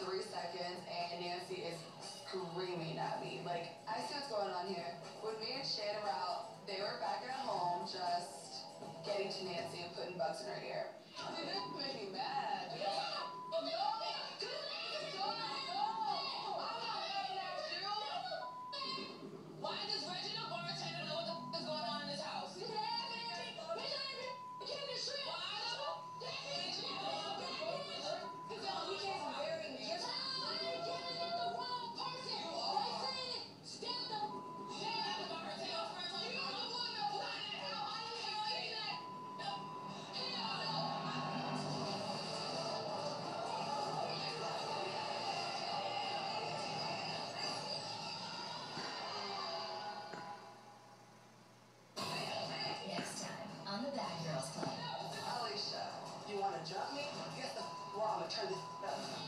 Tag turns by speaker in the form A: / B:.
A: three seconds, and Nancy is screaming at me. Like, I see what's going on here. When me and Shannon were out, they were back at home just getting to Nancy and putting bugs in her ear. Dude, that made me mad. Yeah. job, nigga? Guess the. Well, I'ma turn this.